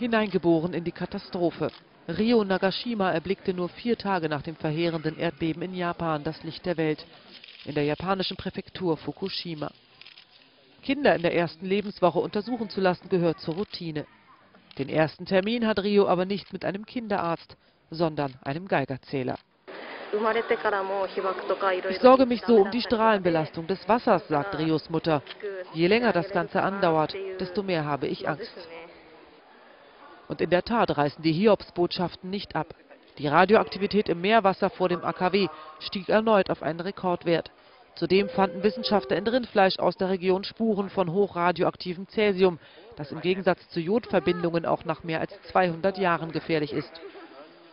hineingeboren in die Katastrophe. Rio Nagashima erblickte nur vier Tage nach dem verheerenden Erdbeben in Japan das Licht der Welt, in der japanischen Präfektur Fukushima. Kinder in der ersten Lebenswoche untersuchen zu lassen, gehört zur Routine. Den ersten Termin hat Rio aber nicht mit einem Kinderarzt, sondern einem Geigerzähler. Ich sorge mich so um die Strahlenbelastung des Wassers, sagt Rios Mutter. Je länger das Ganze andauert, desto mehr habe ich Angst. Und in der Tat reißen die Hiobsbotschaften nicht ab. Die Radioaktivität im Meerwasser vor dem AKW stieg erneut auf einen Rekordwert. Zudem fanden Wissenschaftler in Rindfleisch aus der Region Spuren von hochradioaktivem Cäsium, das im Gegensatz zu Jodverbindungen auch nach mehr als 200 Jahren gefährlich ist.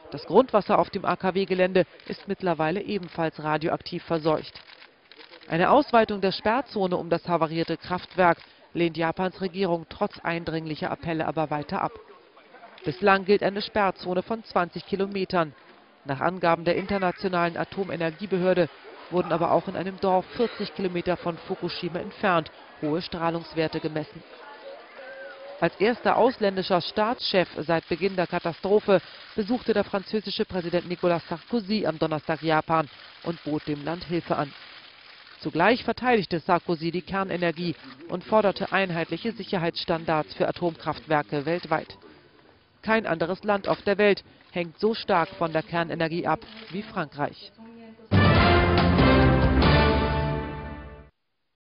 Das Grundwasser auf dem AKW-Gelände ist mittlerweile ebenfalls radioaktiv verseucht. Eine Ausweitung der Sperrzone um das havarierte Kraftwerk lehnt Japans Regierung trotz eindringlicher Appelle aber weiter ab. Bislang gilt eine Sperrzone von 20 Kilometern. Nach Angaben der Internationalen Atomenergiebehörde wurden aber auch in einem Dorf 40 Kilometer von Fukushima entfernt hohe Strahlungswerte gemessen. Als erster ausländischer Staatschef seit Beginn der Katastrophe besuchte der französische Präsident Nicolas Sarkozy am Donnerstag Japan und bot dem Land Hilfe an. Zugleich verteidigte Sarkozy die Kernenergie und forderte einheitliche Sicherheitsstandards für Atomkraftwerke weltweit. Kein anderes Land auf der Welt hängt so stark von der Kernenergie ab wie Frankreich.